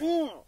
Mm.